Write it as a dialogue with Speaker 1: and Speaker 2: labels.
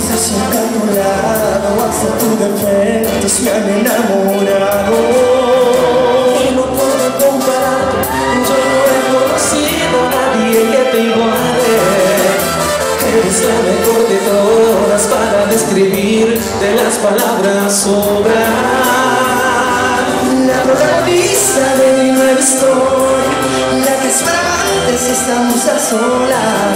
Speaker 1: Estás lado hasta tus defectos me han enamorado. Y no puedo comparar, yo no he conocido a nadie que te iguale. Eres la mejor de todas para describir de las palabras sobran La protagonista de mi nueva historia La que esperaba antes estamos a solas